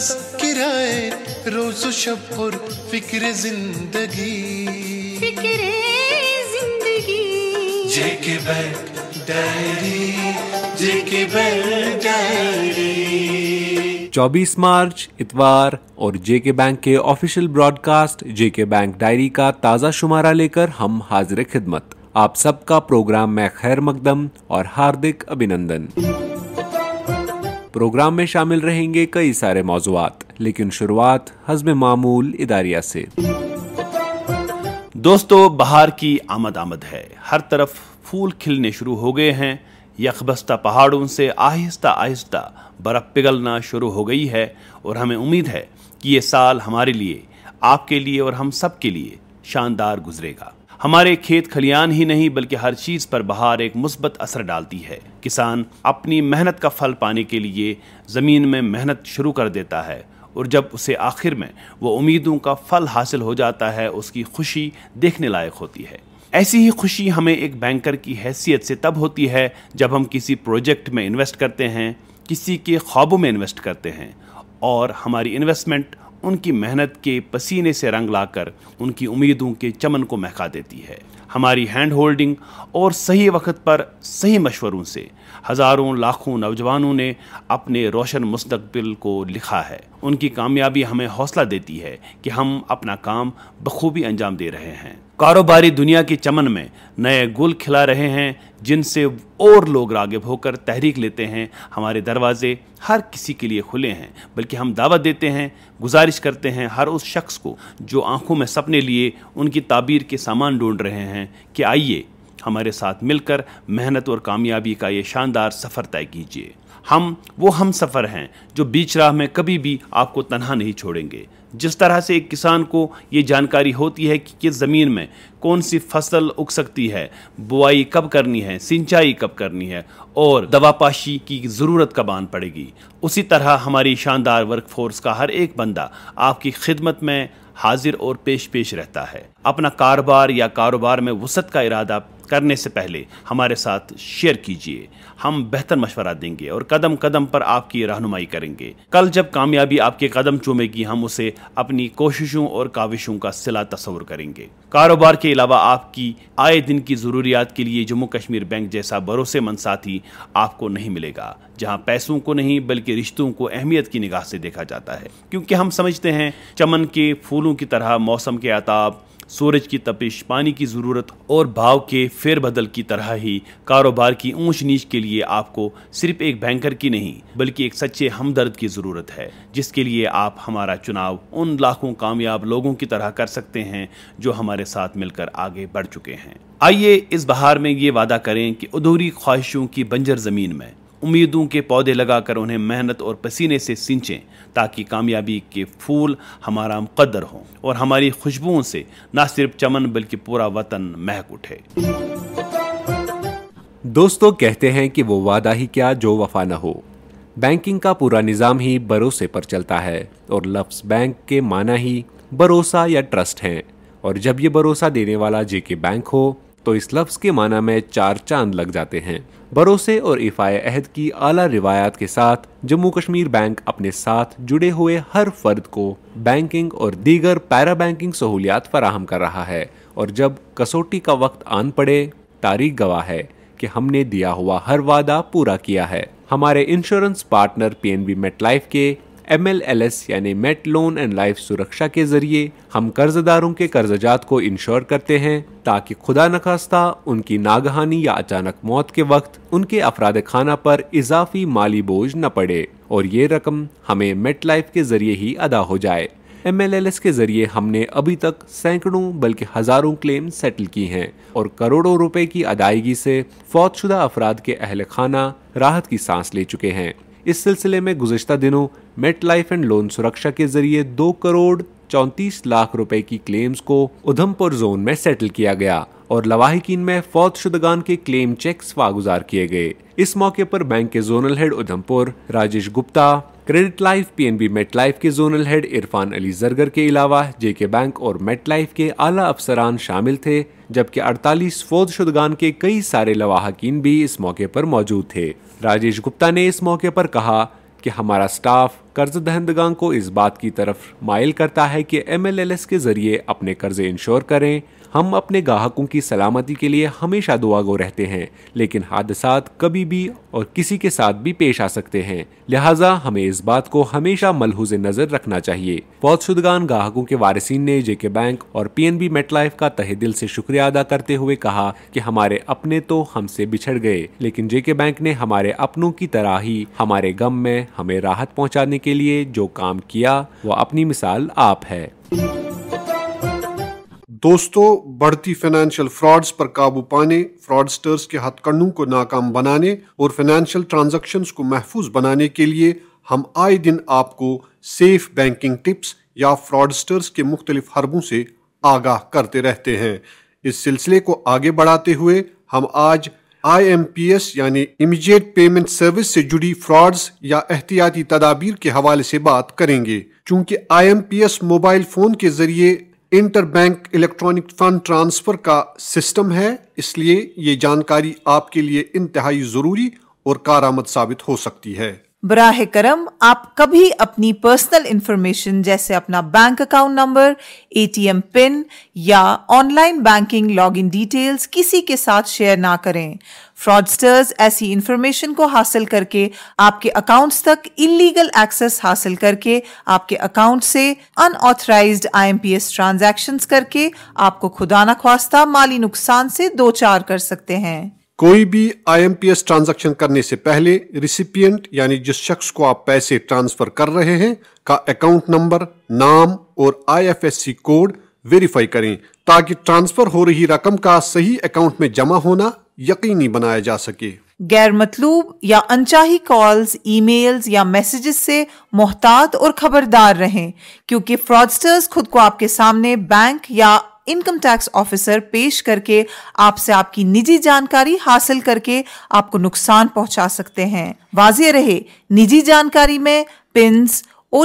तस्किराए रोज शब और फ़िक्र ज़िंदगी। फिक्रे ज़िंदगी। JK bank diary JK bank diary. 24 March इतवार और जेके बैंक के official broadcast JK bank diary का ताज़ा शुमारा लेकर हम हाजिर खिदमत। आप सबका प्रोग्राम में खैर मकदम और हार्दिक अभिनंदन। प्रोग्राम में शामिल रहेंगे कई सारे मौजूद, लेकिन शुरुआत हजम मामूल इदारिया से। दोस्तों, बहार की आमद आमद है। हर तरफ़ फूल खिलने शुरू हो गए हैं। यकबस्ता पहाड़ों से आहिस्ता आहिस्ता बर्फ़ पिघलना शुरू हो गई है और हमें उम्मीद है कि ये साल हमारे लिए, आपके लिए और हम सब के लिए शानदार गुजरेगा। हमारे खेत खलियान ही नहीं, बल्कि हर चीज़ पर बहार एक मुस्बत असर डालती है। किसान अपनी मेहनत का फल पाने के लिए ज़मीन में मेहनत शुरू कर देता है और जब उसे आखिर में वो उम्मीदों का फल हासिल हो जाता है, उसकी खुशी देखने लायक होती है। ऐसी ही खुशी हमें एक बैंकर की हैसियत से तब होती है जब हम किसी प्रोजेक्ट में इन्वेस्ट करते हैं, किसी के ख्वाबों में इन्वेस्ट करते हैं और हमारी इन्वेस्टमेंट उनकी मेहनत के पसीने से रंग लाकर उनकी उम्मीदों के चमन को महका देती है। हमारी हैंड होल्डिंग और सही वक्त पर सही मशवरों से हज़ारों, लाखों नौजवानों ने अपने रोशन मुस्तबिल को लिखा है। उनकी कामयाबी हमें हौसला देती है कि हम अपना काम बखूबी अंजाम दे रहे हैं। कारोबारी दुनिया के चमन में नए गुल खिला रहे हैं, जिनसे और लोग रागिब होकर तहरीक लेते हैं। हमारे दरवाजे हर किसी के लिए खुले हैं, बल्कि हम दावत देते हैं, गुजारिश करते हैं हर उस शख्स को, जो आँखों में सपने लिए उनकी ताबीर के सामान ढूंढ रहे हैं कि आइए, हमारे साथ मिलकर मेहनत और कामयाबी का ये शानदार सफ़र तय कीजिए। हम, वो हम सफ़र हैं, जो बीच राह में कभी भी आपको तनहा नहीं छोड़ेंगे। जिस तरह से एक किसान को ये जानकारी होती है कि किस ज़मीन में कौन सी फ़सल उग सकती है, बुआई कब करनी है, सिंचाई कब करनी है, और दवापाशी की ज़रूरत कब आन पड़ेगी, उसी तरह हमारी शानदार वर्कफोर्स का हर एक बंदा आपकी खिदमत में हाजिर और पेश पेश रहता है। अपना कारोबार या कारोबार में वसत का इरादा करने से पहले हमारे साथ शेयर कीजिए। हम बेहतर मशवरा देंगे और कदम कदम पर आपकी रहनुमाई करेंगे। कल जब कामयाबी आपके कदम चूमेगी, हम उसे अपनी कोशिशों और काविशों का सिला तस्वर करेंगे। कारोबार के अलावा आपकी आए दिन की ज़रूरियात के लिए जम्मू कश्मीर बैंक जैसा भरोसेमंद साथी आपको नहीं मिलेगा, जहाँ पैसों को नहीं बल्कि रिश्तों को अहमियत की निगाह से देखा जाता है। क्योंकि हम समझते हैं, चमन के फूलों की तरह मौसम के आताब सूरज की तपिश, पानी की ज़रूरत और भाव के फेरबदल की तरह ही कारोबार की ऊंच नीच के लिए आपको सिर्फ़ एक बैंकर की नहीं, बल्कि एक सच्चे हमदर्द की ज़रूरत है, जिसके लिए आप हमारा चुनाव उन लाखों कामयाब लोगों की तरह कर सकते हैं जो हमारे साथ मिलकर आगे बढ़ चुके हैं। आइए इस बहार में ये वादा करें कि अधूरी ख्वाहिशों की बंजर ज़मीन में उम्मीदों के पौधे लगाकर उन्हें मेहनत और पसीने से सिंचें, ताकि कामयाबी के फूल हमारा मुकद्दर हों और हमारी खुशबुओं से न सिर्फ़ चमन, बल्कि पूरा वतन महक उठे। दोस्तों, कहते हैं कि वो वादा ही क्या जो वफा न हो। बैंकिंग का पूरा निज़ाम ही भरोसे पर चलता है और लफ्स बैंक के माना ही भरोसा या ट्रस्ट हैं। और जब ये भरोसा देने वाला जेके बैंक हो तो इस लफ्ज़ के माना में चार चाँद लग जाते हैं। भरोसे और इफ़ाए अहद की आला रिवायात के साथ जम्मू कश्मीर बैंक अपने साथ जुड़े हुए हर फर्द को बैंकिंग और दीगर पैरा बैंकिंग सहूलियात फराहम कर रहा है और जब कसौटी का वक्त आन पड़े, तारीख गवाह है कि हमने दिया हुआ हर वादा पूरा किया है। हमारे इंश्योरेंस पार्टनर पीएनबी मेटलाइफ के MLLS यानी Met loan and life Suraksha के ज़रिए हम कर्जदारों के कर्जजात को इंश्योर करते हैं ताकि खुदा नखास्ता उनकी नागहानी या अचानक मौत के वक्त उनके अफराद खाना पर इजाफी माली बोझ न पड़े और ये रकम हमें मेट लाइफ के ज़रिए ही अदा हो जाए। MLLS के ज़रिए हमने अभी तक सैकड़ों बल्कि हज़ारों क्लेम सेटल की हैं और करोड़ों रुपए की अदायगी से फौतशुदा अफराद के अहल खाना राहत की सांस ले चुके हैं। इस सिलसिले में गुजशत दिनों मेट लाइफ एंड लोन सुरक्षा के ज़रिए दो करोड़ चौंतीस लाख रुपए की क्लेम्स को उधमपुर जोन में सेटल किया गया। और लवाहिकीन में फौत शुदगान के क्लेम चेक्स वागुजार किए गए। इस मौके पर बैंक के zonal head Udhampur, Rajesh Gupta, credit life, PNB MetLife के जोनल हेड इरफान अली जरगर के अलावा जेके बैंक और मेट लाइफ के आला अफसरान शामिल थे, जबकि 48 फौज शुदगान के कई सारे लवाहकीन भी इस मौके पर मौजूद थे। राजेश गुप्ता ने इस मौके पर कहा कि हमारा स्टाफ कर्ज दहंदगान को इस बात की तरफ़ माइल करता है कि एम के ज़रिए अपने कर्जे इंश्योर करें हम अपने ग्राहकों की सलामती के लिए हमेशा दुआ गो रहते हैं, लेकिन हादसा कभी भी और किसी के साथ भी पेश आ सकते हैं। लिहाजा हमें इस बात को हमेशा मलहूज नज़र रखना चाहिए। बहुत शुदगान ग्राहकों के वारसीन ने जेके बैंक और पी एन पीएनबी मेटलाइफ का तहे दिल से शुक्रिया अदा करते हुए कहा कि हमारे अपने तो हमसे बिछड़ गए, लेकिन जेके बैंक ने हमारे अपनों की तरह ही हमारे गम में हमें राहत पहुँचाने के लिए जो काम किया वो अपनी मिसाल आप है। दोस्तों, बढ़ती फाइनेंशियल फ्रॉड्स पर काबू पाने फ्रॉडस्टर्स के हथकंडों को नाकाम बनाने और फाइनेंशियल ट्रांजैक्शंस को महफूज बनाने के लिए हम आए दिन आपको सेफ़ बैंकिंग टिप्स या फ्रॉडस्टर्स के मुख्तलिफ़ हरबों से आगाह करते रहते हैं। इस सिलसिले को आगे बढ़ाते हुए हम आज आईएमपीएस यानी इमीडिएट पेमेंट सर्विस से जुड़ी फ्रॉड्स या एहतियाती तदाबीर के हवाले से बात करेंगे। चूँकि आईएमपीएस मोबाइल फ़ोन के ज़रिए inter bank electronic fund transfer का सिस्टम है, इसलिए ये जानकारी आपके लिए इंतहाई ज़रूरी और कारामद साबित हो सकती है। बराह करम, आप कभी अपनी पर्सनल इंफॉर्मेशन जैसे अपना bank account number ATM pin या ऑनलाइन बैंकिंग लॉगिन डिटेल्स किसी के साथ शेयर ना करें। फ्रॉडस्टर्स ऐसी इंफॉर्मेशन को हासिल करके, आपके अकाउंट्स तक इलीगल एक्सेस हासिल करके, आपके अकाउंट से अनऑथराइज्ड आईएमपीएस ट्रांजैक्शंस करके, आपको खुदा न ख्वास्ता माली नुकसान से दो चार कर सकते हैं। कोई भी आईएमपीएस ट्रांजैक्शन करने से पहले रिसिपिएंट, यानी जिस शख्स को आप पैसे ट्रांसफ़र कर रहे हैं, का अकाउंट नंबर, नाम और आईएफएससी कोड वेरीफाई करें, ताकि ट्रांसफ़र हो रही रकम का सही अकाउंट में जमा होना यकीनी बनाया जा सके। गैर मतलूब या अनचाही कॉल्स, ईमेल्स या मैसेजेस से मोहतात और खबरदार रहें, क्योंकि फ्रॉडस्टर्स खुद को आपके सामने बैंक या इनकम टैक्स ऑफिसर पेश करके आपसे आपकी निजी जानकारी हासिल करके आपको नुकसान पहुँचा सकते हैं। वाजिय रहे, निजी जानकारी में पिंस ओ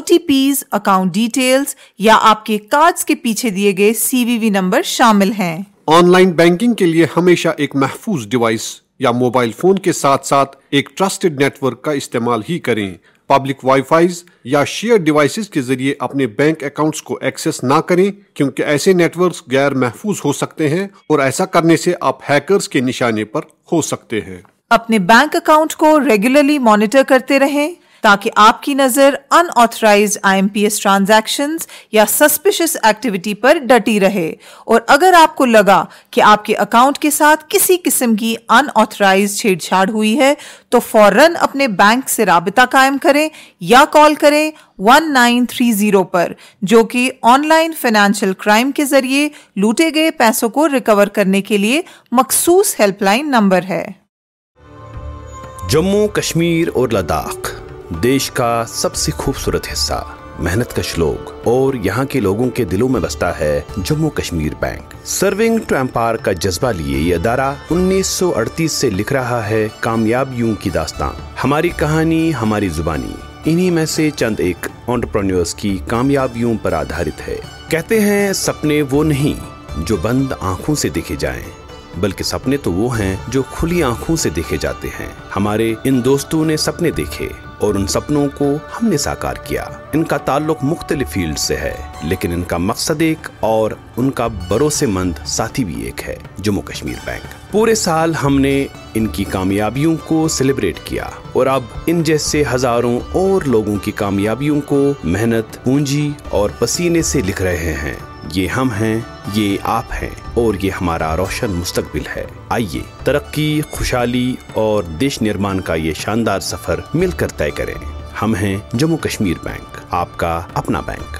अकाउंट डिटेल्स या आपके कार्ड्स के पीछे दिए गए सीवीवी नंबर शामिल हैं। ऑनलाइन बैंकिंग के लिए हमेशा एक महफूज डिवाइस या मोबाइल फ़ोन के साथ साथ एक ट्रस्टेड नेटवर्क का इस्तेमाल ही करें। पब्लिक वाईफाइज या शेयर डिवाइसेस के ज़रिए अपने बैंक अकाउंट्स को एक्सेस ना करें, क्योंकि ऐसे नेटवर्क्स गैर महफूज हो सकते हैं और ऐसा करने से आप हैकर्स के निशाने पर हो सकते हैं। अपने बैंक अकाउंट को रेगुलरली मॉनिटर करते रहें। ताकि आपकी नज़र अनऑथराइज आईएमपीएस ट्रांजैक्शंस या सस्पिशियस एक्टिविटी पर डटी रहे। और अगर आपको लगा कि आपके अकाउंट के साथ किसी किस्म की अनऑथराइज छेड़छाड़ हुई है तो फ़ौरन अपने बैंक से रबता कायम करें या कॉल करें 1930 पर, जो कि ऑनलाइन फाइनेंशियल क्राइम के ज़रिए लूटे गए पैसों को रिकवर करने के लिए मखसूस हेल्पलाइन नंबर है। जम्मू, कश्मीर और लद्दाख। देश का सबसे खूबसूरत हिस्सा, मेहनत कश लोग, और यहाँ के लोगों के दिलों में बसता है Jammu Kashmir bank. Serving to empire का जज्बा लिए ये अदारा 1938 से लिख रहा है कामयाबियों की दास्तान। हमारी कहानी, हमारी जुबानी, इन्हीं में से चंद एक ऑन्टरप्रन्योर्स की कामयाबियों पर आधारित है। कहते हैं, सपने वो नहीं, जो बंद आँखों से देखे जाएँ, बल्कि सपने तो वो हैं, जो खुली आँखों से देखे जाते हैं। हमारे इन दोस्तों ने सपने देखे और उन सपनों को हमने साकार किया। इनका ताल्लुक मुख्तलिफ़ फ़ील्ड से है, लेकिन इनका मकसद एक और उनका भरोसेमंद साथी भी एक है, जम्मू कश्मीर बैंक। पूरे साल हमने इनकी कामयाबियों को सेलिब्रेट किया और अब इन जैसे हज़ारों और लोगों की कामयाबियों को मेहनत, पूंजी और पसीने से लिख रहे हैं। ये हम हैं ये आप हैं और ये हमारा रोशन मुस्तकबिल है। आइए, तरक्की, खुशहाली और देश निर्माण का ये शानदार सफ़र मिलकर तय करें। हम हैं जम्मू कश्मीर बैंक, आपका अपना बैंक।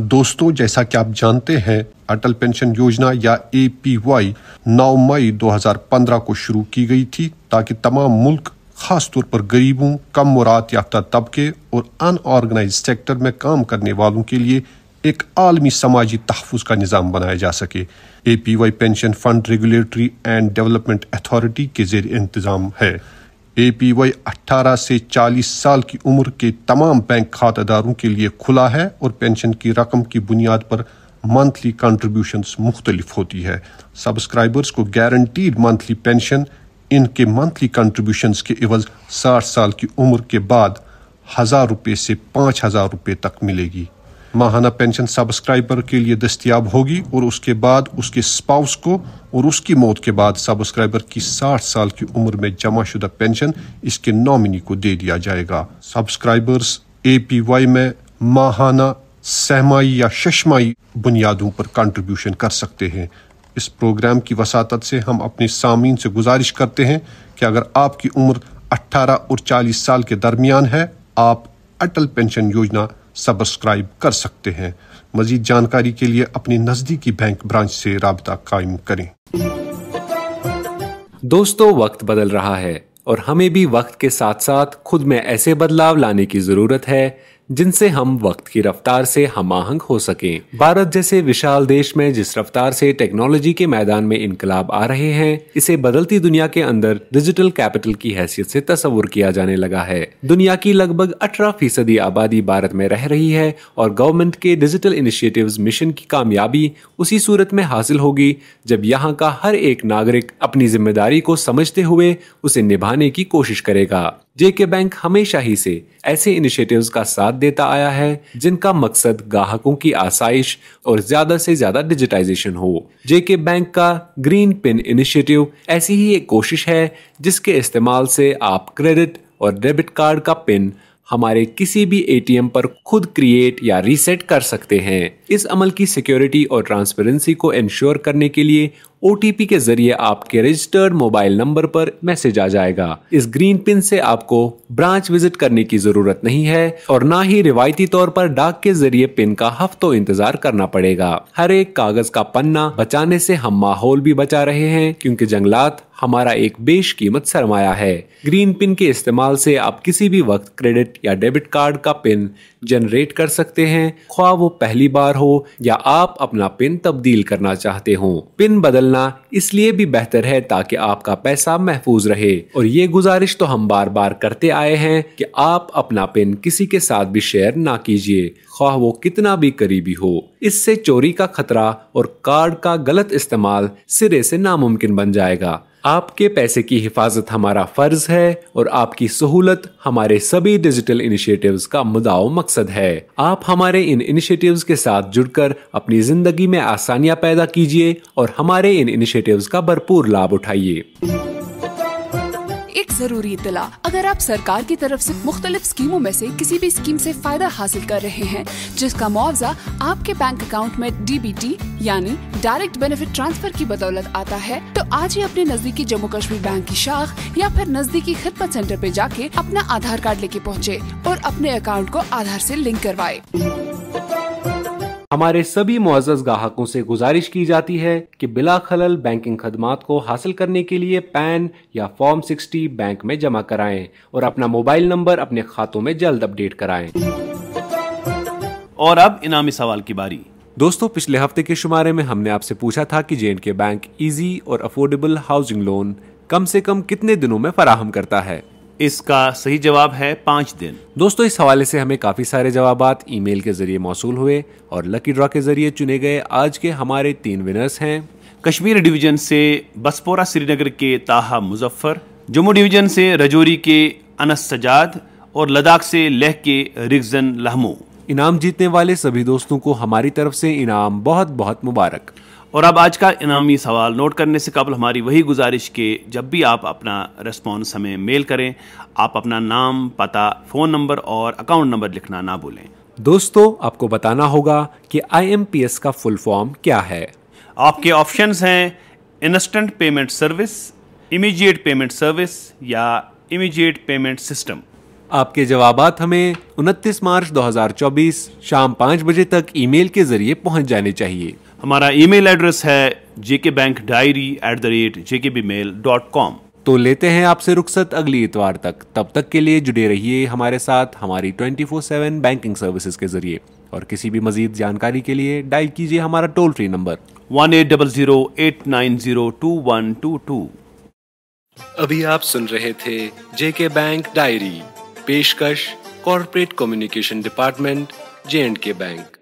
दोस्तों, जैसा कि आप जानते हैं, अटल पेंशन योजना या ए पी वाई नौ मई 2015 को शुरू की गई थी, ताकि तमाम मुल्क खास तौर पर गरीबों, कम मुराद याफ्ता तबके और अनऑर्गेनाइज सेक्टर में काम करने वालों के लिए एक आलमी समाजी तहफ़ का निज़ाम बनाया जा सके। A P Y pension fund regulatory and development authority के जेर इंतज़ाम है। ए पी वाई अट्ठारह से चालीस साल की उम्र के तमाम बैंक खातेदारों के लिए खुला है और पेंशन की रकम की बुनियाद पर मंथली कंट्रीब्यूशन मुख्तलिफ़ होती है। सब्सक्राइबर्स को गारंटीड मंथली पेंशन, इनके मंथली कंट्रीब्यूशन के एवज साठ साल की उम्र के बाद हज़ार रुपये से पाँच हज़ार रुपये तक मिलेगी। माहाना पेंशन सब्सक्राइबर के लिए दस्तियाब होगी और उसके बाद उसके स्पाउस को और उसकी मौत के बाद सब्सक्राइबर की 60 साल की उम्र में जमा शुदा पेंशन इसके नॉमिनी को दे दिया जाएगा। सब्सक्राइबर्स एपीवाई में माहाना, सहमाई या शशमाई बुनियादों पर कंट्रीब्यूशन कर सकते हैं। इस प्रोग्राम की वसात से हम अपने सामीन से गुजारिश करते हैं कि अगर आपकी उम्र 18 और 40 साल के दरमियान है, आप अटल पेंशन योजना सब्सक्राइब कर सकते हैं। मजीद जानकारी के लिए अपनी नजदीकी बैंक ब्रांच से रबता कायम करें। दोस्तों, वक्त बदल रहा है और हमें भी वक्त के साथ साथ खुद में ऐसे बदलाव लाने की ज़रूरत है जिनसे हम वक्त की रफ्तार से हम आहंग हो सकें। भारत जैसे विशाल देश में जिस रफ्तार से टेक्नोलॉजी के मैदान में इनकलाब आ रहे हैं, इसे बदलती दुनिया के अंदर डिजिटल कैपिटल की हैसियत से तस्वुर किया जाने लगा है। दुनिया की लगभग 18 फ़ीसदी आबादी भारत में रह रही है और गवर्नमेंट के डिजिटल इनिशिएटिव्स मिशन की कामयाबी उसी सूरत में हासिल होगी जब यहाँ का हर एक नागरिक अपनी ज़िम्मेदारी को समझते हुए उसे निभाने की कोशिश करेगा। जेके बैंक हमेशा ही से ऐसे इनिशिएटिव्स का साथ देता आया है, जिनका मकसद ग्राहकों की आसाइश और ज़्यादा से ज़्यादा डिजिटाइजेशन हो। जेके बैंक का ग्रीन पिन इनिशिएटिव ऐसी ही एक कोशिश है, जिसके इस्तेमाल से आप क्रेडिट और डेबिट कार्ड का पिन हमारे किसी भी एटीएम पर खुद क्रिएट या रीसेट कर सकते हैं। इस अमल की सिक्योरिटी और ट्रांसपेरेंसी को इंश्योर करने के लिए ओटीपी के ज़रिए आपके रजिस्टर्ड मोबाइल नंबर पर मैसेज आ जाएगा। इस ग्रीन पिन से आपको ब्रांच विज़िट करने की ज़रूरत नहीं है और ना ही रिवायती तौर पर डाक के ज़रिए पिन का हफ्तों इंतज़ार करना पड़ेगा। हर एक कागज़ का पन्ना बचाने से हम माहौल भी बचा रहे हैं, क्योंकि जंगलात हमारा एक बेशकीमत सरमाया है। ग्रीन पिन के इस्तेमाल से आप किसी भी वक्त क्रेडिट या डेबिट कार्ड का पिन जनरेट कर सकते हैं। ख्वाह वो पहली बार हो या आप अपना पिन तब्दील करना चाहते हो। पिन बदलना इसलिए भी बेहतर है ताकि आपका पैसा महफूज रहे। और ये गुजारिश तो हम बार बार करते आए हैं कि आप अपना पिन किसी के साथ भी शेयर ना कीजिए। ख्वाह वो कितना भी करीबी हो। इससे चोरी का खतरा और कार्ड का गलत इस्तेमाल सिरे से नामुमकिन बन जाएगा। आपके पैसे की हिफाजत हमारा फ़र्ज़ है और आपकी सहूलत हमारे सभी डिजिटल इनिशिएटिव्स का मुदाओ मकसद है। आप हमारे इन इनिशिएटिव्स के साथ जुड़कर अपनी ज़िंदगी में आसानियाँ पैदा कीजिए और हमारे इन इनिशिएटिव्स का भरपूर लाभ उठाइए। एक ज़रूरी इतला। अगर आप सरकार की तरफ़ से मुख्तलिफ़ स्कीमों में से किसी भी स्कीम से फ़ायदा हासिल कर रहे हैं, जिसका मुआवजा आपके बैंक अकाउंट में डीबीटी यानी डायरेक्ट बेनिफिट ट्रांसफ़र की बदौलत आता है तो आज ही अपने नजदीकी जम्मू कश्मीर बैंक की शाख या फिर नजदीकी खिदमत सेंटर पे जाके अपना आधार कार्ड लेके पहुँचे और अपने अकाउंट को आधार से लिंक करवाए। हमारे सभी मुआजस ग्राहकों से गुजारिश की जाती है कि बिला खलल बैंकिंग खदमात को हासिल करने के लिए पैन या फॉर्म 60 बैंक में जमा कराएँ और अपना मोबाइल नंबर अपने खातों में जल्द अपडेट कराएँ। और अब इनामी सवाल की बारी दोस्तों पिछले हफ़्ते के शुमारे में हमने आपसे पूछा था कि जे के बैंक इजी और अफोर्डेबल हाउसिंग लोन कम से कम कितने दिनों में फराहम करता है इसका सही जवाब है पाँच दिन। दोस्तों इस हवाले से हमें काफ़ी सारे जवाब ईमेल के ज़रिए मौसू हुए और लकी ड्रॉ के ज़रिए चुने गए आज के हमारे तीन विनर्स हैं। कश्मीर डिवीज़न से बसपोरा श्रीनगर के ताहा मुजफ्फर जम्मू डिवीज़न से रजौरी के अनस सजाद और लद्दाख से लेह के रिगजन लहमो। इनाम जीतने वाले सभी दोस्तों को हमारी तरफ़ से इनाम बहुत बहुत मुबारक। और अब आज का इनामी सवाल नोट करने से कबल हमारी वही गुजारिश के जब भी आप अपना रिस्पॉन्स हमें मेल करें आप अपना नाम पता फ़ोन नंबर और अकाउंट नंबर लिखना ना भूलें। दोस्तों आपको बताना होगा कि आईएमपीएस का फुल फॉर्म क्या है। आपके ऑप्शंस हैं instant payment service immediate payment service या इमीडिएट पेमेंट सिस्टम आपके जवाब हमें 29 मार्च 2024 शाम पाँच बजे तक ईमेल के ज़रिए पहुँच जाने चाहिए। हमारा ईमेल एड्रेस है JK bank diary at the rate JK B mail dot com तो लेते हैं आपसे रुखसत अगली इतवार तक। तब तक के लिए जुड़े रहिए हमारे साथ हमारी 24/7 बैंकिंग सर्विसेज़ के ज़रिए। और किसी भी मजीद जानकारी के लिए डायल कीजिए हमारा toll free number. One eight double zero eight nine zero two one two two. अभी आप सुन रहे थे जेके बैंक डायरी पेशकश corporate communication department J and K bank.